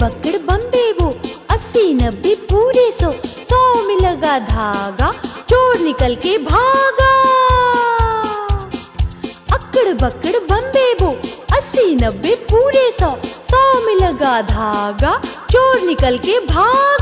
बकड़ बम्बे वो, अस्सी नब्बे पूरे सो, सौ में लगा धागा, चोर निकल के भागा। अकड़ बकड़ बम्बे वो, अस्सी नब्बे पूरे सौ सौ में लगा धागा, चोर निकल के भागा।